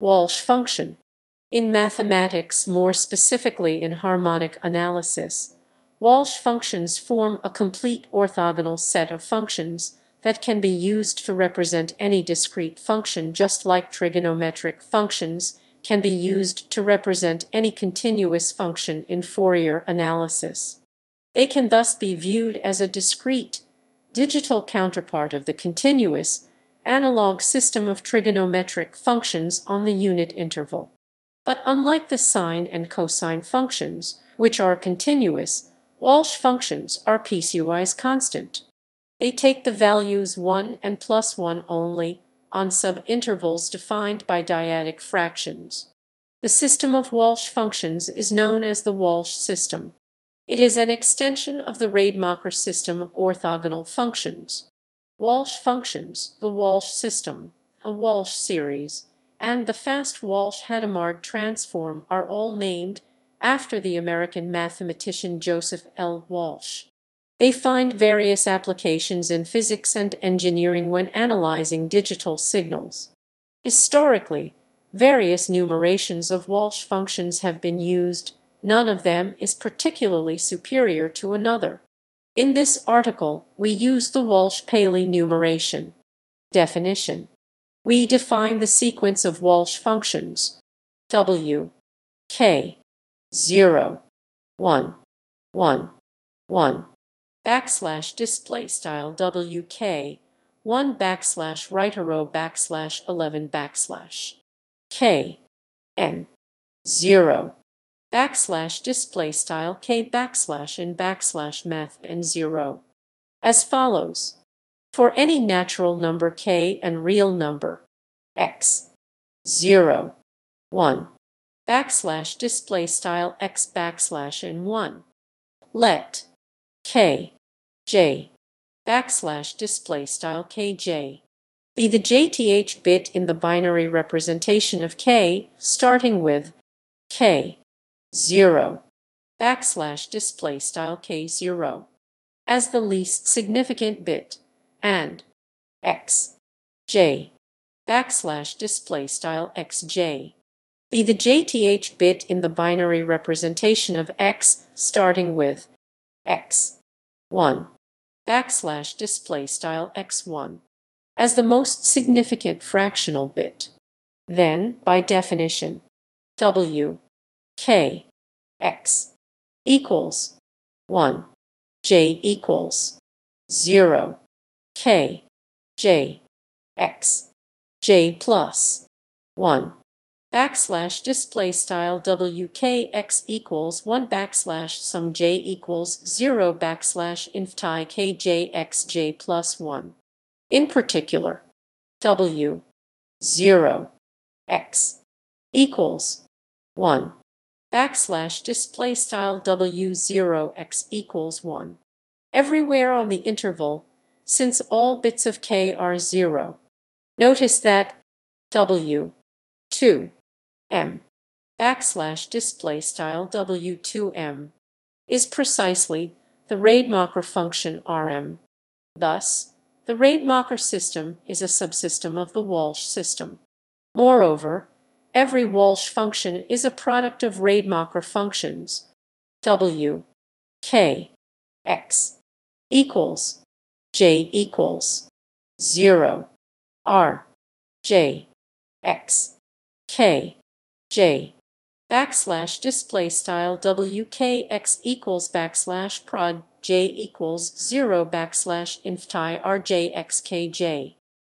Walsh function. In mathematics, more specifically in harmonic analysis, Walsh functions form a complete orthogonal set of functions that can be used to represent any discrete function just like trigonometric functions can be used to represent any continuous function in Fourier analysis. They can thus be viewed as a discrete, digital counterpart of the continuous, analog system of trigonometric functions on the unit interval. But unlike the sine and cosine functions, which are continuous, Walsh functions are piecewise constant. They take the values 1 and plus 1 only on subintervals defined by dyadic fractions. The system of Walsh functions is known as the Walsh system. It is an extension of the Rademacher system of orthogonal functions. Walsh functions, the Walsh system, a Walsh series, and the fast Walsh-Hadamard transform are all named after the American mathematician Joseph L. Walsh. They find various applications in physics and engineering when analyzing digital signals. Historically, various numerations of Walsh functions have been used, none of them is particularly superior to another. In this article, we use the Walsh-Paley numeration. Definition. We define the sequence of Walsh functions W, K, 0, 1, 1, 1, backslash display style WK, 1 backslash right arrow backslash 11 backslash K, N, 0, backslash display style k backslash and backslash math and zero as follows. For any natural number k and real number x 0 1 backslash display style x backslash and 1 let k j backslash display style kj be the jth bit in the binary representation of k starting with k 0 backslash display style k0 as the least significant bit and x j backslash display style xj be the jth bit in the binary representation of x starting with x 1 backslash display style x1 as the most significant fractional bit. Then, by definition, w k x equals 1 j equals 0 k j x j plus 1 backslash display style wkx equals 1 backslash sum j equals 0 backslash inf infti kjxj plus 1. In particular, w 0 x equals 1 backslash display style w0x equals 1 everywhere on the interval since all bits of k are 0. Notice that w 2 m backslash display style w2m is precisely the Rademacher function Rm. Thus, the Rademacher system is a subsystem of the Walsh system. Moreover, Every Walsh function is a product of Rademacher functions. W, K, X. Equals. J equals. 0, R, J, X, K, J. Backslash display style WKX equals backslash prod J equals 0 backslash infti RJXKJ.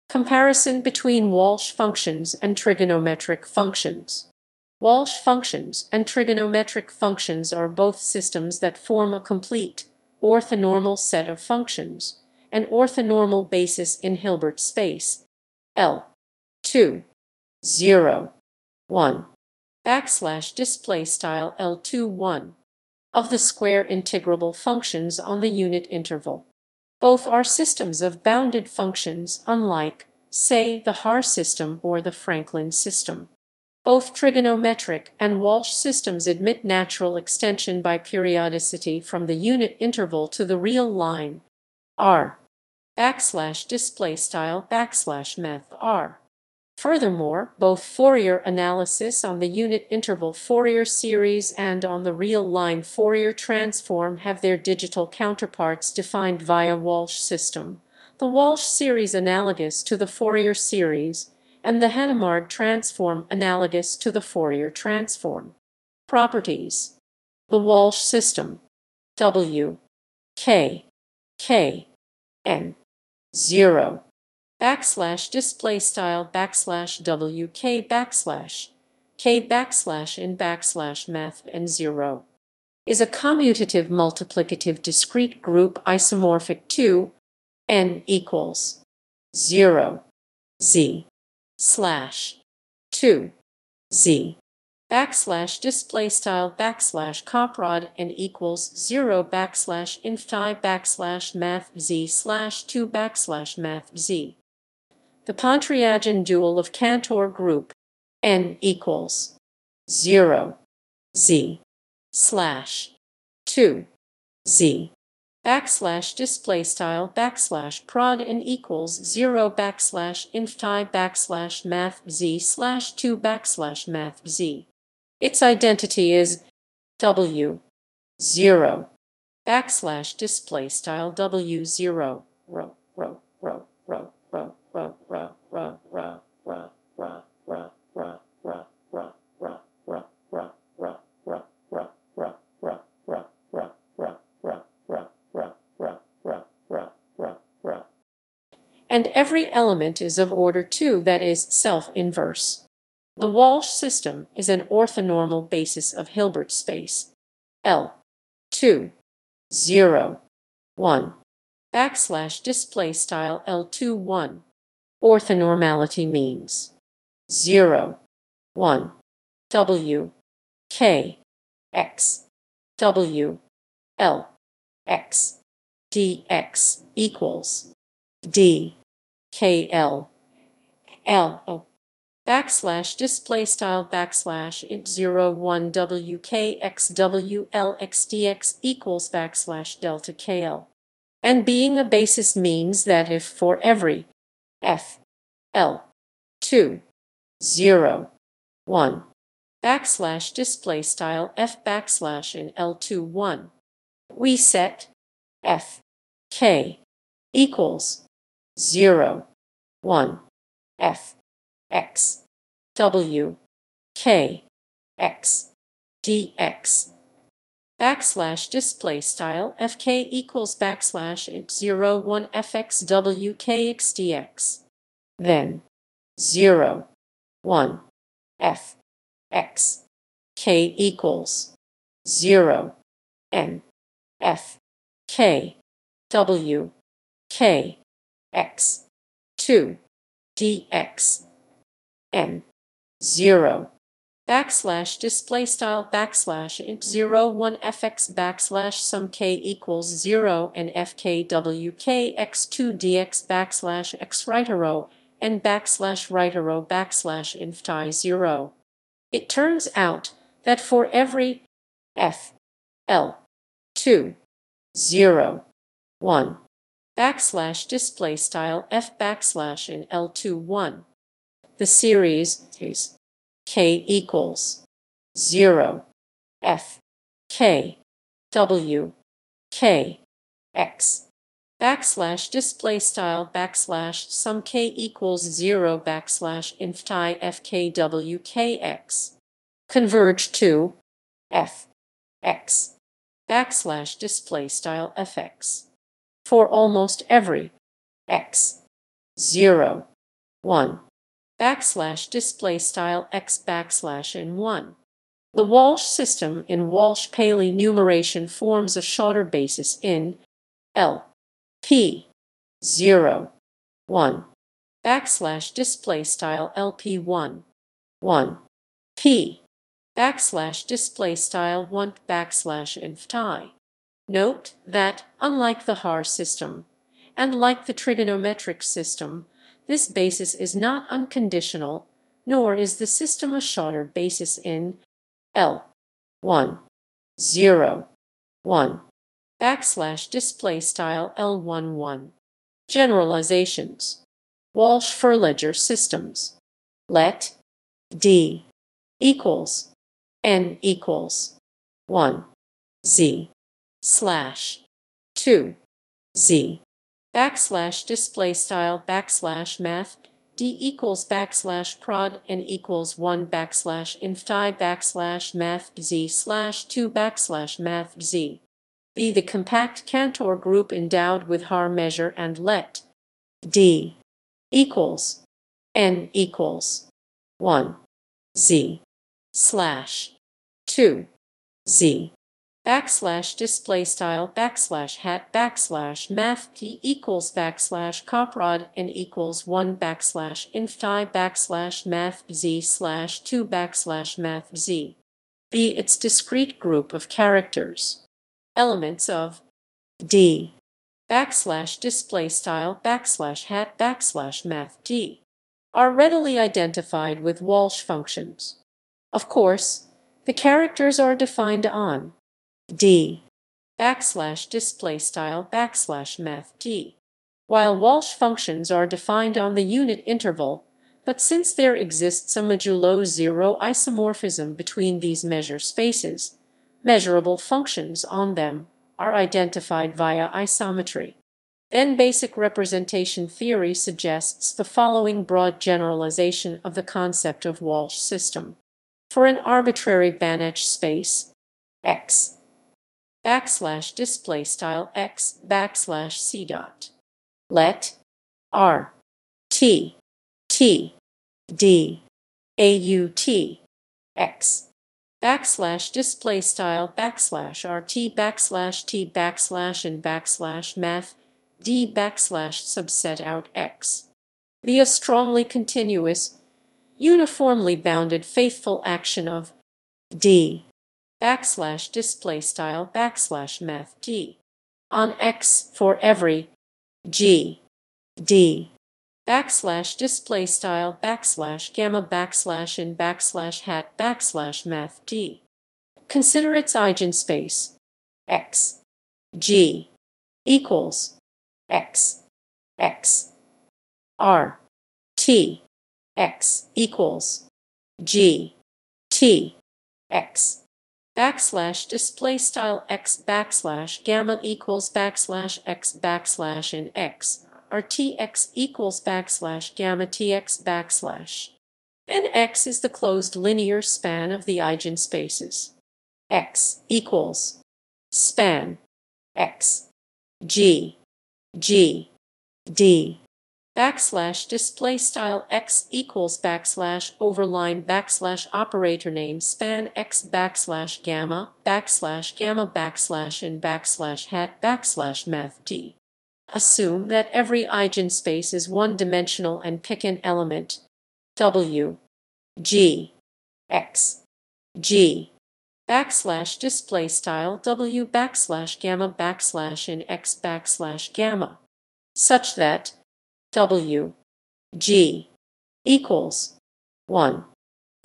Comparison between Walsh functions and trigonometric functions. Walsh functions and trigonometric functions are both systems that form a complete, orthonormal set of functions, an orthonormal basis in Hilbert space, L, 2, 0, 1, backslash display style L2, 1, of the square integrable functions on the unit interval. Both are systems of bounded functions unlike, say, the Haar system or the Franklin system. Both trigonometric and Walsh systems admit natural extension by periodicity from the unit interval to the real line r backslash display style backslash math r. Furthermore, both Fourier analysis on the unit interval Fourier series and on the real line Fourier transform have their digital counterparts defined via Walsh system, the Walsh series analogous to the Fourier series, and the Hadamard transform analogous to the Fourier transform. Properties. The Walsh system. W. K. K. N. 0 backslash display style backslash wk backslash k backslash in backslash math and zero is a commutative multiplicative discrete group isomorphic to n equals 0 z slash 2 z backslash display style backslash coprod n equals 0 backslash infi backslash math z slash 2 backslash math z the Pontryagin dual of Cantor group n equals 0 z slash 2 z backslash display style backslash prod n equals 0 backslash infi backslash math z slash 2 backslash math z. Its identity is w 0 backslash display style w 0 rho rho rho rho and every element is of order 2 that is self-inverse. The Walsh system is an orthonormal basis of Hilbert space L 2 0 1 backslash display style L2 1 Orthonormality means 0, 1, W, K, X, W, L, X, dx equals D, K, L, L, O, backslash display style backslash int 0, 1, wkxwlxdx equals backslash delta KL. And being a basis means that if for every F L two zero one. Backslash display style F backslash in L2 1. We set F K equals 0 1 F X W K X dx backslash display style fk equals backslash 0 1 fx w k x dx. Then 0 1 f x k equals 0 n f k w k x 2 dx n 0 backslash display style backslash int 0 1 fx backslash sum k equals 0 and fkwk x2 dx backslash x right row and backslash right row backslash infi 0. It turns out that for every f l 2 0 1 backslash display style f backslash in l2 1 the series is k equals 0 f k w k x. Backslash display style backslash sum k equals 0 backslash infi fkwkx converge to f x. Backslash display style fx for almost every x. 0 1 backslash display style x backslash in 1. The Walsh system in Walsh-Paley numeration forms a Schauder basis in L. P. 0 1 backslash display style LP1 1 P. backslash display style 1 backslash infi. Note that, unlike the Haar system, and like the trigonometric system, this basis is not unconditional, nor is the system a Schauder basis in L 1 0 1 backslash display style L11. Generalizations. Walsh-Ferleger systems. let d equals n equals 1 z slash 2 z backslash display style backslash math d equals backslash prod n equals 1 backslash infi backslash math z slash 2 backslash math z. Be the compact Cantor group endowed with Haar measure and let d equals n equals 1 z slash 2 z backslash display style backslash hat backslash math t equals backslash coprod n equals 1 backslash infi backslash math z slash 2 backslash math z. Be its discrete group of characters. Elements of d. Backslash display style backslash hat backslash math d are readily identified with Walsh functions. Of course, the characters are defined on d backslash display style backslash math d, while Walsh functions are defined on the unit interval, but since there exists a modulo zero isomorphism between these measure spaces, measurable functions on them are identified via isometry. Then basic representation theory suggests the following broad generalization of the concept of Walsh system. For an arbitrary Banach space, X backslash display style X backslash C dot, let R T T D A U T X backslash display style backslash rt backslash t backslash and backslash math d backslash subset out x. Be a strongly continuous uniformly bounded faithful action of d backslash display style backslash math d on x for every g d. Backslash display style backslash gamma backslash in backslash hat backslash math d. Consider its eigenspace x g equals x x. R t x equals g t x backslash display style x backslash gamma equals backslash x backslash in x are tx equals backslash gamma tx backslash. And x is the closed linear span of the eigenspaces. x equals span x g g d backslash display style x equals backslash overline backslash operator name span x backslash gamma backslash gamma backslash and backslash hat backslash math d. Assume that every eigenspace is one-dimensional and pick an element. W. G. X. G. Backslash display style w backslash gamma backslash in x backslash gamma. Such that w. G. equals 1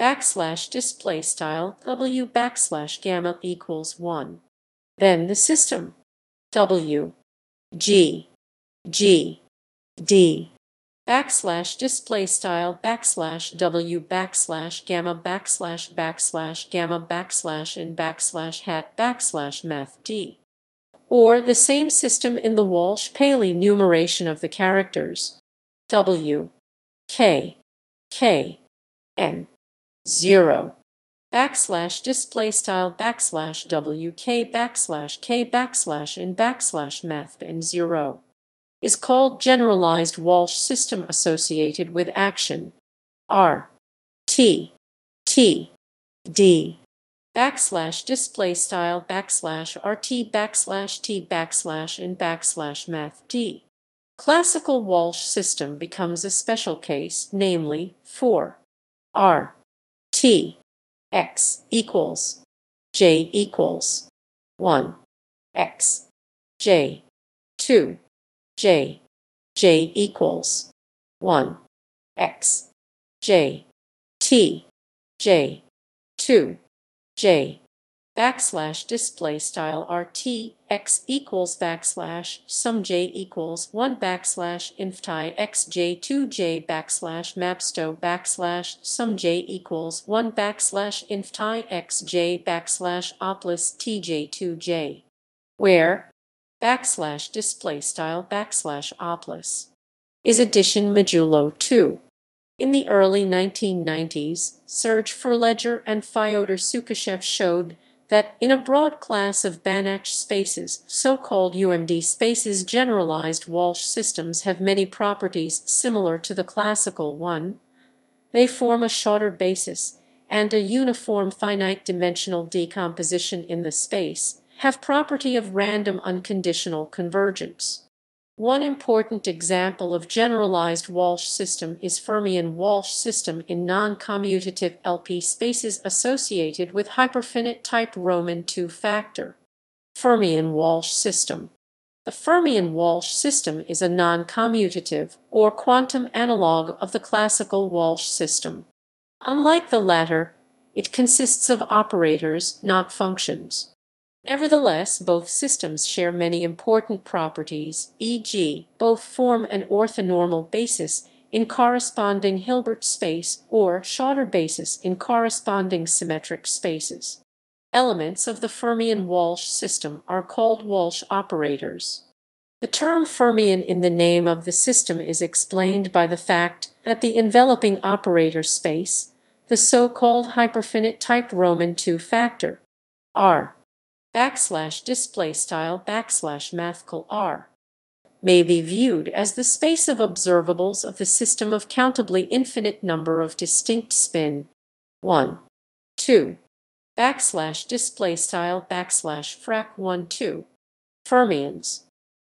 backslash display style w backslash gamma equals 1 then the system. W. G. G. D. Backslash display style backslash W backslash gamma backslash backslash gamma backslash and backslash hat backslash math D. Or the same system in the Walsh-Paley numeration of the characters W K K N 0 backslash display style backslash WK backslash K backslash and backslash math and 0 is called generalized Walsh system associated with action. R T T D backslash display style backslash RT backslash T backslash and backslash math D. Classical Walsh system becomes a special case, namely for R. T. X equals J equals 1 X. J. 2 j. J equals 1 x. J. T. J. 2 j. Backslash display style rt x equals backslash sum j equals 1 backslash infti x j 2 j backslash mapsto backslash sum j equals 1 backslash infti x j backslash oplus tj 2 j. Where backslash display style backslash oplus is addition modulo 2 in the early 1990s, Serge Ferleger and Fyodor Sukochev showed that in a broad class of Banach spaces, so-called UMD spaces generalized Walsh systems have many properties similar to the classical one. They form a Schauder basis and a uniform finite-dimensional decomposition in the space, have property of random unconditional convergence. One important example of generalized Walsh system is Fermion-Walsh system in non-commutative LP spaces associated with hyperfinite type Roman two-factor. Fermion-Walsh system The Fermion-Walsh system is a non-commutative, or quantum analog of the classical Walsh system. Unlike the latter, it consists of operators, not functions. Nevertheless, both systems share many important properties, e.g., both form an orthonormal basis in corresponding Hilbert space or Schauder basis in corresponding symmetric spaces. Elements of the Fermion-Walsh system are called Walsh operators. The term fermion in the name of the system is explained by the fact that the enveloping operator space, the so-called hyperfinite type Roman two-factor, R backslash display style backslash mathcal r may be viewed as the space of observables of the system of countably infinite number of distinct spin. 1 2 backslash display style backslash frac 1 2 fermions.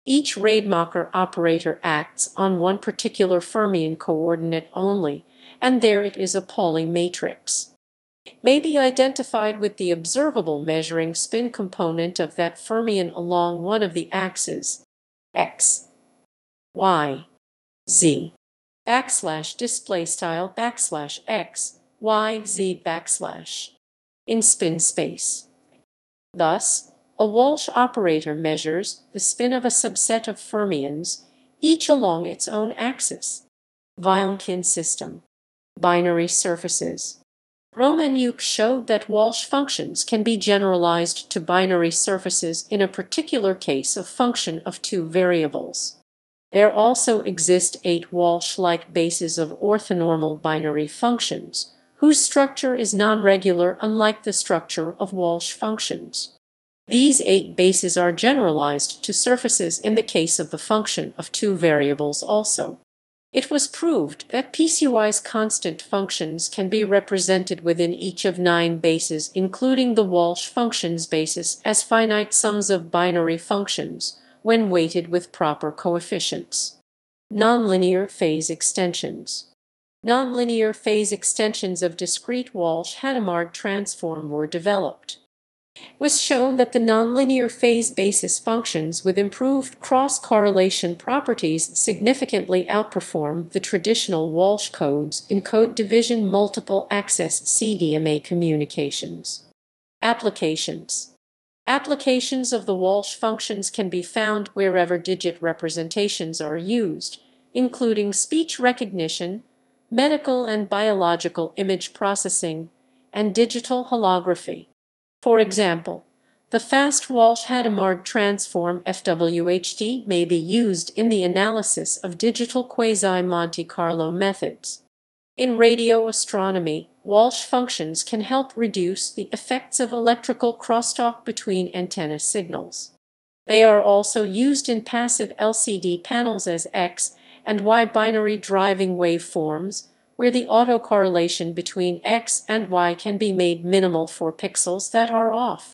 Each Rademacher operator acts on one particular fermion coordinate only, and there it is a Pauli matrix may be identified with the observable measuring spin component of that fermion along one of the axes x, y, z, backslash display style backslash x, y, z backslash in spin space. Thus, a Walsh operator measures the spin of a subset of fermions, each along its own axis. Vilenkin system. Binary surfaces. Romanuke showed that Walsh functions can be generalized to binary surfaces in a particular case of function of two variables. There also exist eight Walsh-like bases of orthonormal binary functions, whose structure is non-regular unlike the structure of Walsh functions. These eight bases are generalized to surfaces in the case of the function of two variables also. It was proved that piecewise constant functions can be represented within each of nine bases including the Walsh functions basis as finite sums of binary functions when weighted with proper coefficients. Nonlinear phase extensions Nonlinear phase extensions of discrete Walsh-Hadamard transform were developed was shown that the nonlinear phase basis functions with improved cross-correlation properties significantly outperform the traditional Walsh codes in code division multiple access CDMA communications. Applications Applications of the Walsh functions can be found wherever digit representations are used, including speech recognition, medical and biological image processing, and digital holography. For example, the fast Walsh-Hadamard transform FWHT may be used in the analysis of digital quasi-Monte Carlo methods. In radio astronomy, Walsh functions can help reduce the effects of electrical crosstalk between antenna signals. They are also used in passive LCD panels as X and Y binary driving waveforms, where the autocorrelation between X and Y can be made minimal for pixels that are off.